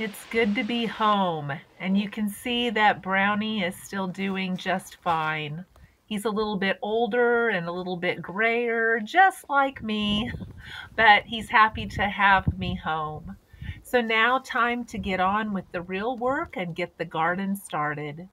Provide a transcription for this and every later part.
It's good to be home, and you can see that Brownie is still doing just fine. He's a little bit older and a little bit grayer, just like me, but he's happy to have me home. So now time to get on with the real work and get the garden started.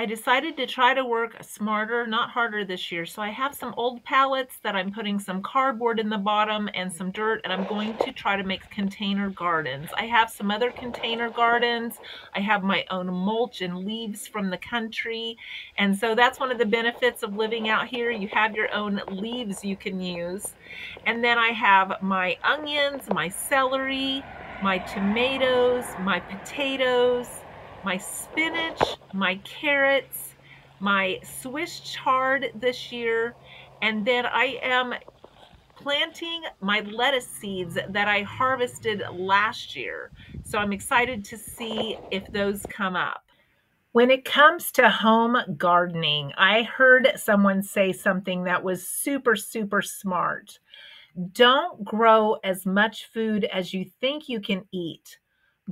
I decided to try to work smarter, not harder this year. So I have some old pallets that I'm putting some cardboard in the bottom and some dirt, and I'm going to try to make container gardens. I have some other container gardens. I have my own mulch and leaves from the country. And so that's one of the benefits of living out here. You have your own leaves you can use. And then I have my onions, my celery, my tomatoes, my potatoes, my spinach, my carrots, my Swiss chard this year, and then I am planting my lettuce seeds that I harvested last year. So I'm excited to see if those come up. When it comes to home gardening, I heard someone say something that was super, super smart. Don't grow as much food as you think you can eat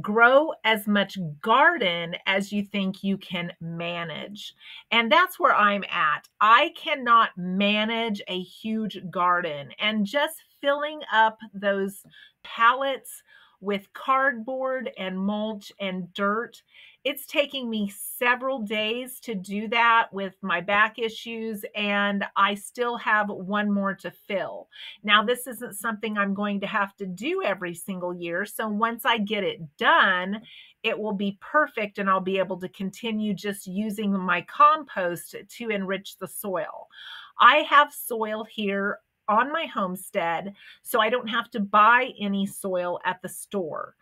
grow as much garden as you think you can manage. And that's where I'm at. I cannot manage a huge garden and just filling up those pallets with cardboard and mulch and dirt it's taking me several days to do that with my back issues, and I still have one more to fill. Now, this isn't something I'm going to have to do every single year. So once I get it done, it will be perfect and I'll be able to continue just using my compost to enrich the soil. I have soil here on my homestead, so I don't have to buy any soil at the store.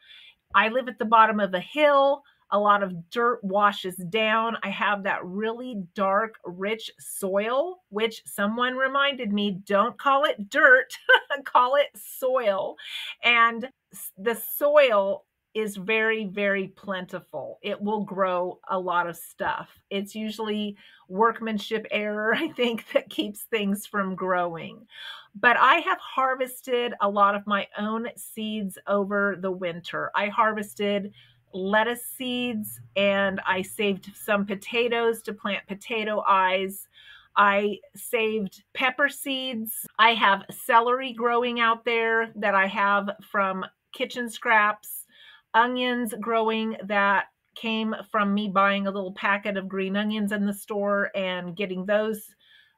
I live at the bottom of a hill a lot of dirt washes down. I have that really dark, rich soil, which someone reminded me don't call it dirt, call it soil. And the soil is very, very plentiful. It will grow a lot of stuff. It's usually workmanship error, I think, that keeps things from growing. But I have harvested a lot of my own seeds over the winter. I harvested lettuce seeds and I saved some potatoes to plant potato eyes. I saved pepper seeds. I have celery growing out there that I have from kitchen scraps, onions growing that came from me buying a little packet of green onions in the store and getting those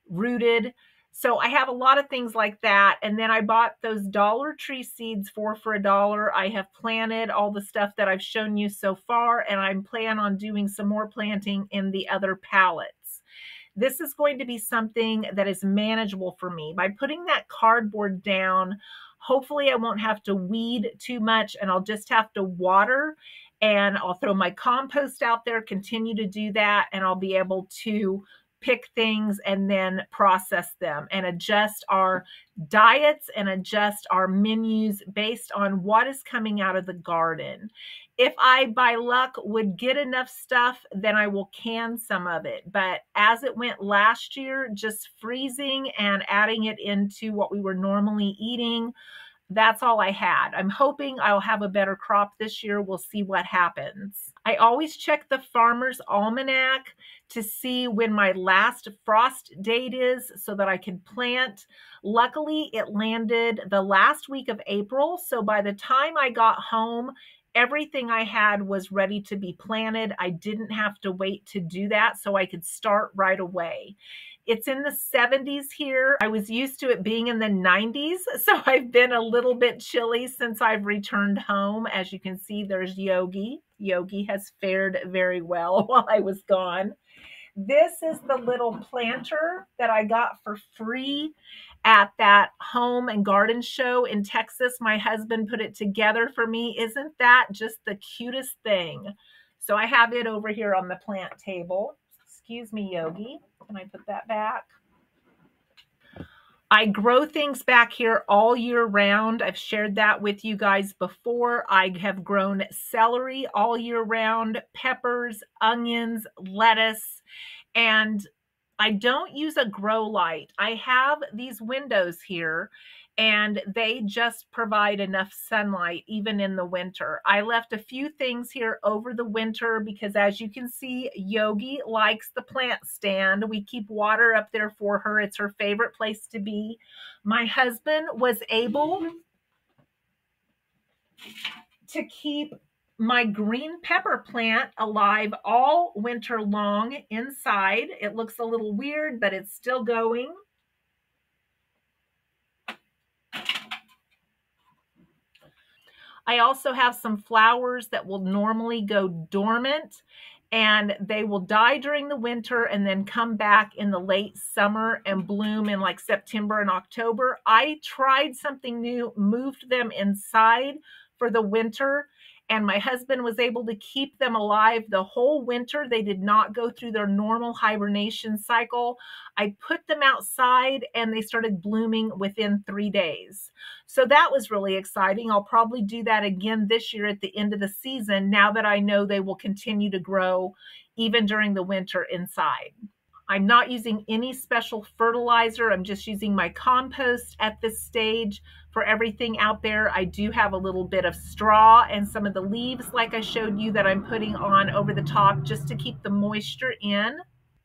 rooted. So I have a lot of things like that. And then I bought those Dollar Tree seeds for for a dollar. I have planted all the stuff that I've shown you so far, and I plan on doing some more planting in the other pallets. This is going to be something that is manageable for me. By putting that cardboard down, hopefully I won't have to weed too much and I'll just have to water and I'll throw my compost out there, continue to do that, and I'll be able to pick things and then process them and adjust our diets and adjust our menus based on what is coming out of the garden. If I, by luck, would get enough stuff, then I will can some of it. But as it went last year, just freezing and adding it into what we were normally eating, that's all I had. I'm hoping I'll have a better crop this year. We'll see what happens. I always check the Farmer's Almanac to see when my last frost date is so that I can plant. Luckily, it landed the last week of April. So by the time I got home, everything I had was ready to be planted. I didn't have to wait to do that, so I could start right away. It's in the 70s here. I was used to it being in the 90s, so I've been a little bit chilly since I've returned home. As you can see, there's Yogi. Yogi has fared very well while I was gone. This is the little planter that I got for free at that home and garden show in Texas. My husband put it together for me. Isn't that just the cutest thing? So I have it over here on the plant table. Excuse me, Yogi. Can I put that back? I grow things back here all year round. I've shared that with you guys before. I have grown celery all year round, peppers, onions, lettuce, and I don't use a grow light. I have these windows here and they just provide enough sunlight even in the winter. I left a few things here over the winter because as you can see, Yogi likes the plant stand. We keep water up there for her. It's her favorite place to be. My husband was able to keep my green pepper plant alive all winter long inside. It looks a little weird, but it's still going. I also have some flowers that will normally go dormant and they will die during the winter and then come back in the late summer and bloom in like September and October. I tried something new, moved them inside for the winter and my husband was able to keep them alive the whole winter. They did not go through their normal hibernation cycle. I put them outside and they started blooming within three days. So that was really exciting. I'll probably do that again this year at the end of the season now that I know they will continue to grow even during the winter inside. I'm not using any special fertilizer. I'm just using my compost at this stage for everything out there. I do have a little bit of straw and some of the leaves like I showed you that I'm putting on over the top just to keep the moisture in.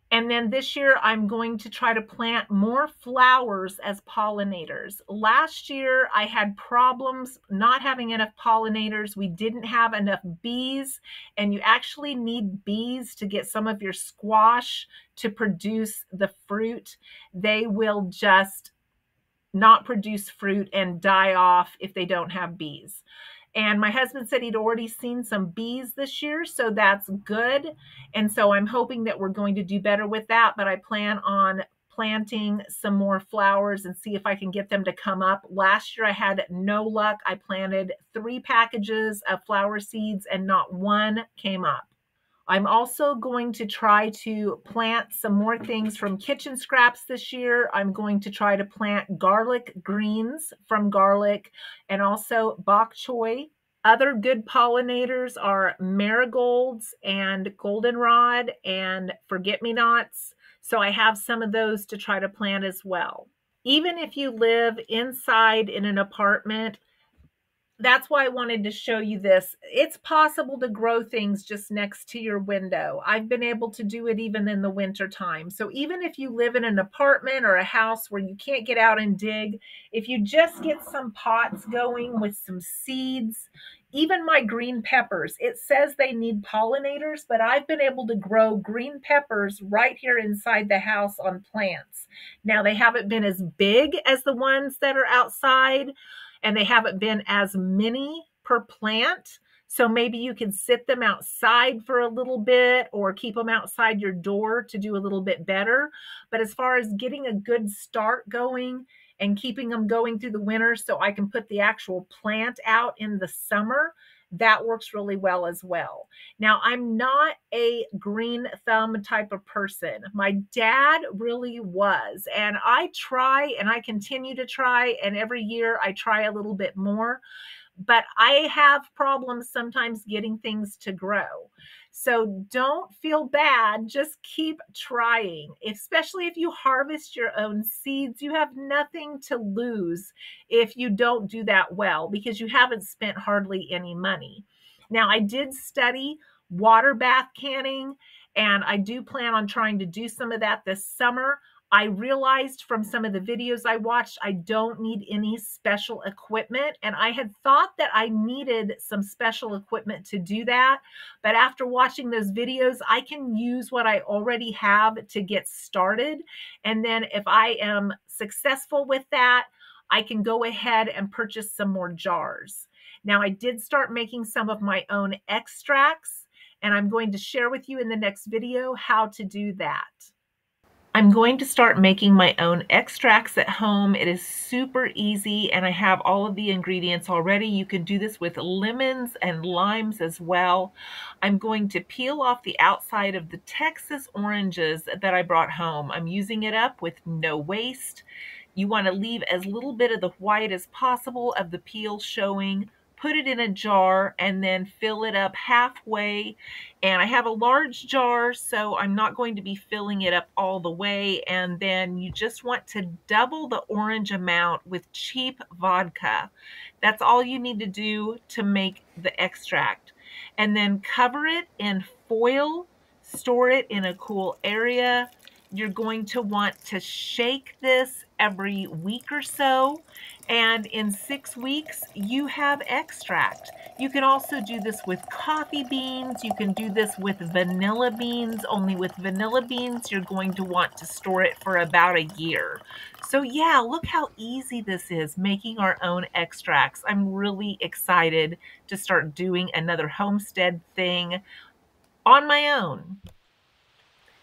And then this year, I'm going to try to plant more flowers as pollinators. Last year, I had problems not having enough pollinators. We didn't have enough bees, and you actually need bees to get some of your squash to produce the fruit. They will just not produce fruit and die off if they don't have bees. And my husband said he'd already seen some bees this year, so that's good. And so I'm hoping that we're going to do better with that. But I plan on planting some more flowers and see if I can get them to come up. Last year I had no luck. I planted three packages of flower seeds and not one came up. I'm also going to try to plant some more things from kitchen scraps this year. I'm going to try to plant garlic greens from garlic and also bok choy. Other good pollinators are marigolds and goldenrod and forget-me-nots. So I have some of those to try to plant as well. Even if you live inside in an apartment, that's why I wanted to show you this. It's possible to grow things just next to your window. I've been able to do it even in the winter time. So even if you live in an apartment or a house where you can't get out and dig, if you just get some pots going with some seeds, even my green peppers, it says they need pollinators, but I've been able to grow green peppers right here inside the house on plants. Now they haven't been as big as the ones that are outside, and they haven't been as many per plant. So maybe you can sit them outside for a little bit or keep them outside your door to do a little bit better. But as far as getting a good start going and keeping them going through the winter so I can put the actual plant out in the summer, that works really well as well. Now, I'm not a green thumb type of person. My dad really was. And I try and I continue to try. And every year I try a little bit more. But I have problems sometimes getting things to grow. So don't feel bad. Just keep trying. Especially if you harvest your own seeds, you have nothing to lose if you don't do that well because you haven't spent hardly any money. Now, I did study water bath canning and I do plan on trying to do some of that this summer. I realized from some of the videos I watched, I don't need any special equipment. And I had thought that I needed some special equipment to do that. But after watching those videos, I can use what I already have to get started. And then if I am successful with that, I can go ahead and purchase some more jars. Now, I did start making some of my own extracts, and I'm going to share with you in the next video how to do that. I'm going to start making my own extracts at home. It is super easy and I have all of the ingredients already. You can do this with lemons and limes as well. I'm going to peel off the outside of the Texas oranges that I brought home. I'm using it up with no waste. You want to leave as little bit of the white as possible of the peel showing put it in a jar and then fill it up halfway. And I have a large jar, so I'm not going to be filling it up all the way. And then you just want to double the orange amount with cheap vodka. That's all you need to do to make the extract. And then cover it in foil, store it in a cool area, you're going to want to shake this every week or so. And in six weeks, you have extract. You can also do this with coffee beans. You can do this with vanilla beans. Only with vanilla beans, you're going to want to store it for about a year. So yeah, look how easy this is, making our own extracts. I'm really excited to start doing another homestead thing on my own.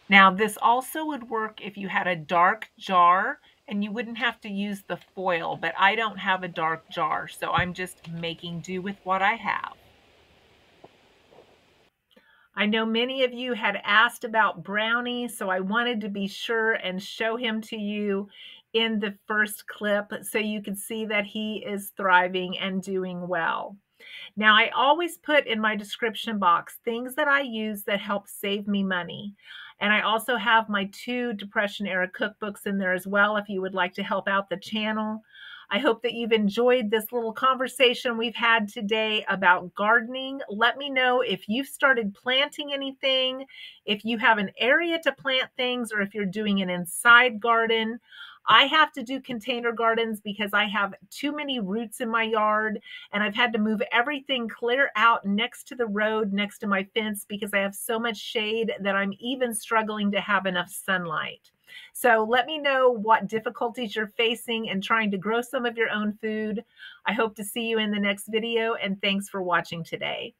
Now this also would work if you had a dark jar and you wouldn't have to use the foil, but I don't have a dark jar, so I'm just making do with what I have. I know many of you had asked about Brownie, so I wanted to be sure and show him to you in the first clip so you can see that he is thriving and doing well. Now, I always put in my description box things that I use that help save me money. And I also have my two Depression era cookbooks in there as well if you would like to help out the channel. I hope that you've enjoyed this little conversation we've had today about gardening. Let me know if you've started planting anything, if you have an area to plant things, or if you're doing an inside garden. I have to do container gardens because I have too many roots in my yard and I've had to move everything clear out next to the road, next to my fence because I have so much shade that I'm even struggling to have enough sunlight. So let me know what difficulties you're facing in trying to grow some of your own food. I hope to see you in the next video and thanks for watching today.